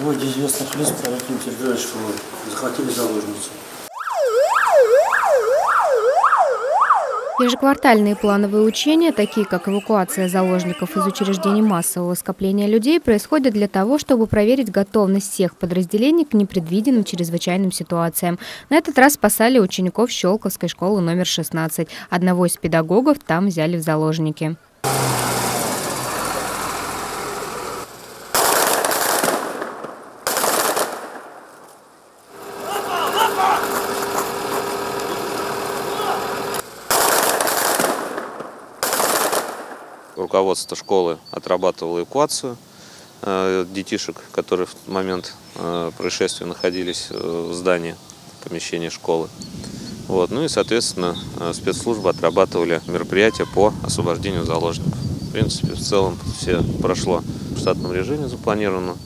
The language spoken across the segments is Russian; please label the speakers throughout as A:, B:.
A: Двое известных лиц территорию школы, захватили заложницу.
B: Ежеквартальные плановые учения, такие как эвакуация заложников из учреждений массового скопления людей, происходят для того, чтобы проверить готовность всех подразделений к непредвиденным чрезвычайным ситуациям. На этот раз спасали учеников Щелковской школы номер 16. Одного из педагогов там взяли в заложники.
C: Руководство школы отрабатывало эвакуацию э, детишек, которые в момент э, происшествия находились э, в здании, в помещении школы. Вот. Ну и, соответственно, спецслужбы отрабатывали мероприятия по освобождению заложников. В принципе, в целом все прошло в штатном режиме запланировано.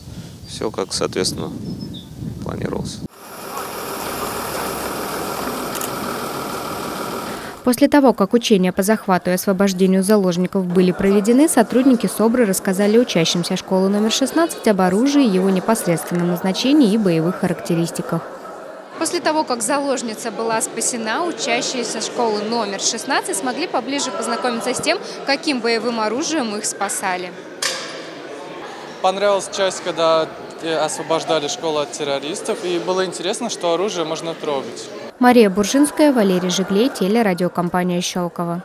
C: Все как, соответственно, планировалось.
B: После того, как учения по захвату и освобождению заложников были проведены, сотрудники СОБРы рассказали учащимся школы номер 16 об оружии, его непосредственном назначении и боевых характеристиках. После того, как заложница была спасена, учащиеся школы номер 16 смогли поближе познакомиться с тем, каким боевым оружием их спасали.
D: Понравилась часть, когда э, освобождали школу от террористов, и было интересно, что оружие можно трогать.
B: Мария Буржинская, Валерий Жиглей, телерадиокомпания «Щелково».